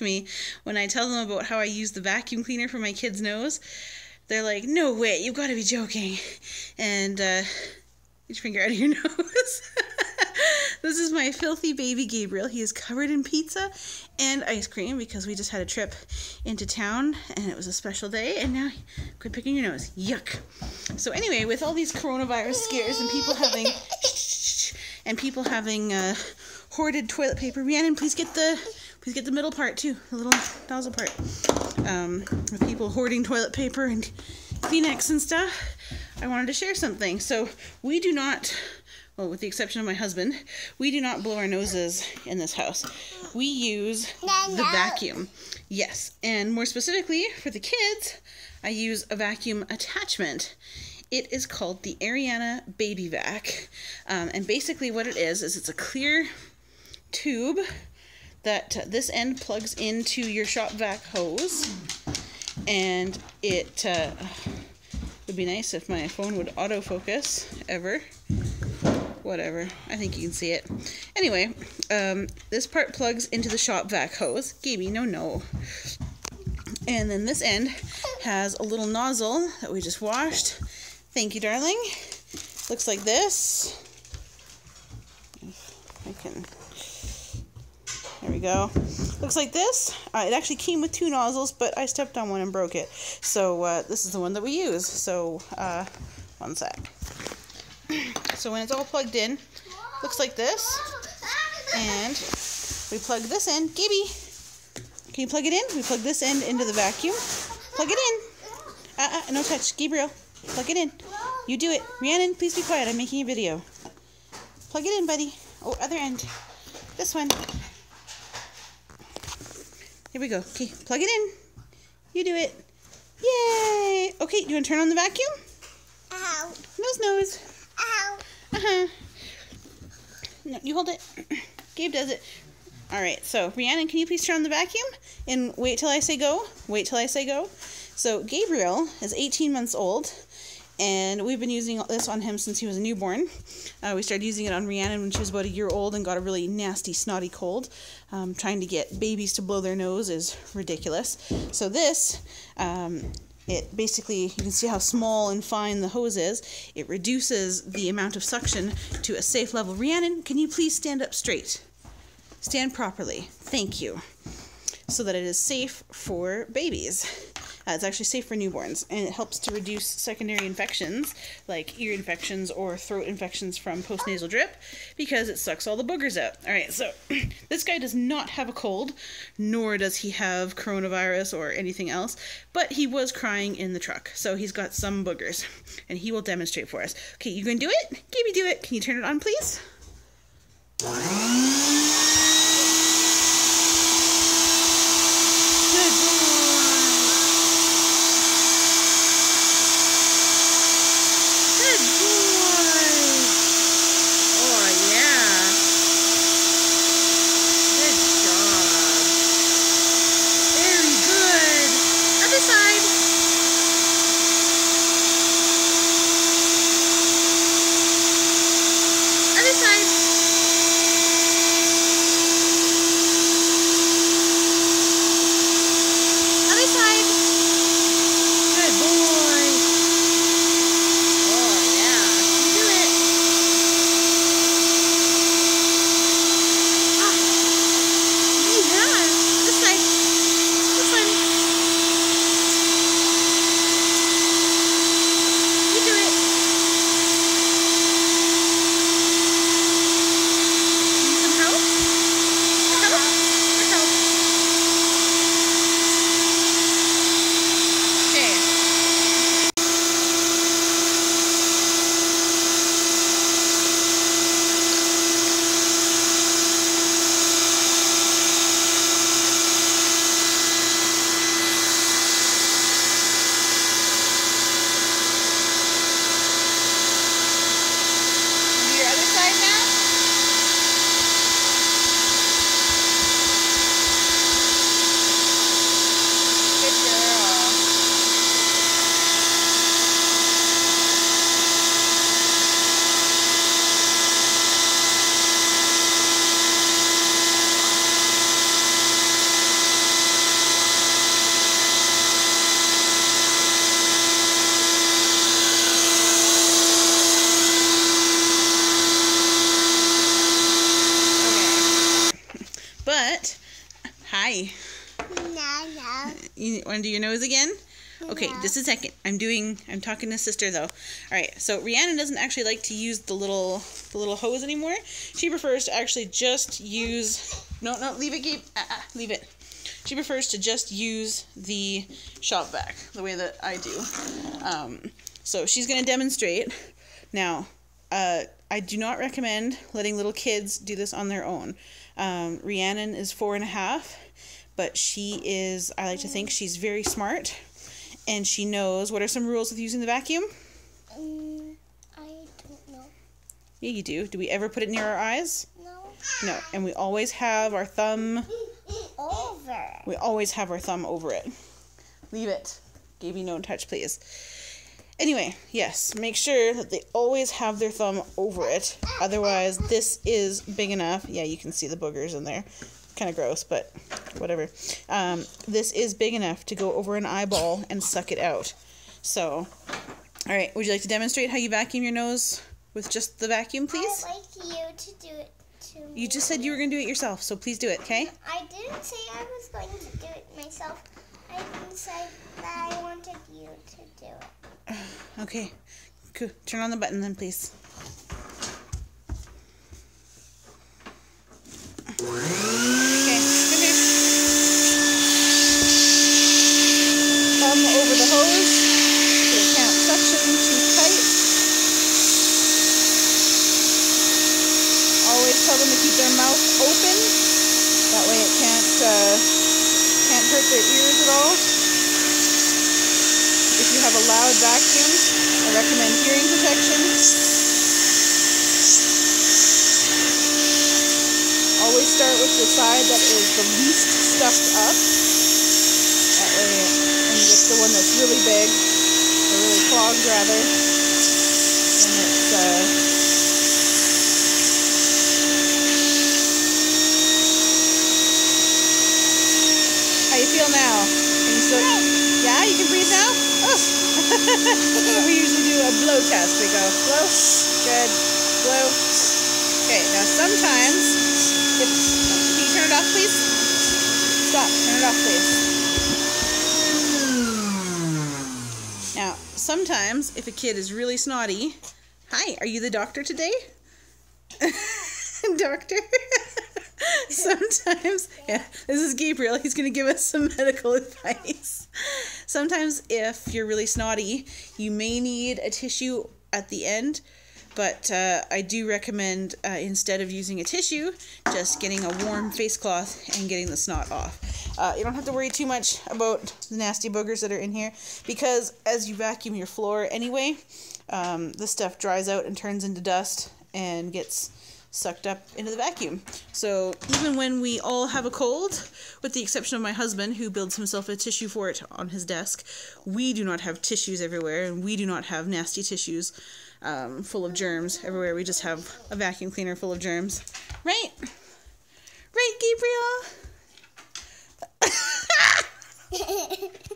me when I tell them about how I use the vacuum cleaner for my kid's nose. They're like, "No way, you've got to be joking!" And uh, get your finger out of your nose. this is my filthy baby Gabriel. He is covered in pizza and ice cream because we just had a trip into town and it was a special day. And now, quit picking your nose. Yuck. So anyway, with all these coronavirus scares and people having and people having uh, hoarded toilet paper, Rhiannon, please get the Please get the middle part too, the little nozzle part. Um, with people hoarding toilet paper and Kleenex and stuff, I wanted to share something. So we do not, well, with the exception of my husband, we do not blow our noses in this house. We use the vacuum. Yes, and more specifically for the kids, I use a vacuum attachment. It is called the Ariana Baby Vac. Um, and basically what it is, is it's a clear tube that this end plugs into your shop vac hose. And it uh, would be nice if my phone would autofocus ever. Whatever. I think you can see it. Anyway um, this part plugs into the shop vac hose. Gaby no no. And then this end has a little nozzle that we just washed. Thank you darling. Looks like this. I can go. Looks like this. Uh, it actually came with two nozzles, but I stepped on one and broke it. So uh, this is the one that we use. So uh, one sec. So when it's all plugged in, looks like this. And we plug this in. Gibby, can you plug it in? We plug this end into the vacuum. Plug it in. Uh, uh, no touch. Gabriel, plug it in. You do it. Rhiannon, please be quiet. I'm making a video. Plug it in, buddy. Oh, other end. This one. Here we go. Okay, plug it in. You do it. Yay! Okay, do you want to turn on the vacuum? Ow. Nose, nose. Ow. Uh-huh. No, you hold it. Gabe does it. All right, so Rhiannon, can you please turn on the vacuum? And wait till I say go. Wait till I say go. So Gabriel is 18 months old and we've been using this on him since he was a newborn. Uh, we started using it on Rhiannon when she was about a year old and got a really nasty, snotty cold. Um, trying to get babies to blow their nose is ridiculous. So this, um, it basically, you can see how small and fine the hose is. It reduces the amount of suction to a safe level. Rhiannon, can you please stand up straight? Stand properly. Thank you. So that it is safe for babies. Uh, it's actually safe for newborns and it helps to reduce secondary infections like ear infections or throat infections from postnasal drip because it sucks all the boogers out. All right, so this guy does not have a cold, nor does he have coronavirus or anything else, but he was crying in the truck, so he's got some boogers and he will demonstrate for us. Okay, you gonna do it? Gaby, do it. Can you turn it on, please? Hi. No, no. You want to do your nose again? Okay, No. just a second. I'm doing. I'm talking to sister though. All right. So Rhiannon doesn't actually like to use the little the little hose anymore. She prefers to actually just use. No, no, leave it, Gabe. Ah, ah, leave it. She prefers to just use the shop vac the way that I do. Um, so she's gonna demonstrate. Now, uh, I do not recommend letting little kids do this on their own. Um, Rhiannon is four and a half, but she is. I like to think she's very smart and she knows what are some rules with using the vacuum? Mm, I don't know. Yeah, you do. Do we ever put it near our eyes? No. No. And we always have our thumb. Over. We always have our thumb over it. Leave it. Gaby no touch, please. Anyway, yes, make sure that they always have their thumb over it. Otherwise, this is big enough. Yeah, you can see the boogers in there. Kind of gross, but whatever. Um, this is big enough to go over an eyeball and suck it out. So, all right, would you like to demonstrate how you vacuum your nose with just the vacuum, please? I'd like you to do it to. You just said you were going to do it yourself, so please do it, okay? I didn't say I was going to do it myself. I didn't say that I wanted you to do it. Okay. Cool. Turn on the button then, please. Over the hose suction too tight. Always tell them to keep their mouth open. That way it can't uh, can't hurt their ears at all. Have a loud vacuum, I recommend hearing protection. Always start with the side that is the least stuffed up. That way, you get the one that's really big, or really clogged rather, and it's uh, how you feel now? Can you still? Yeah, you can breathe now. Oh. we usually do a blow test. We go blow, good, blow. Okay, now sometimes, if can you turn it off, please? Stop. Turn it off, please. Now, sometimes if a kid is really snotty, hi, are you the doctor today? doctor. Sometimes, yeah, this is Gabriel. He's going to give us some medical advice. Sometimes, if you're really snotty, you may need a tissue at the end, but uh, I do recommend uh, instead of using a tissue, just getting a warm face cloth and getting the snot off. Uh, you don't have to worry too much about the nasty boogers that are in here because as you vacuum your floor anyway, um, the stuff dries out and turns into dust and gets sucked up into the vacuum. So even when we all have a cold, with the exception of my husband who builds himself a tissue fort on his desk, we do not have tissues everywhere and we do not have nasty tissues um, full of germs everywhere. We just have a vacuum cleaner full of germs. Right? Right, Gabriel?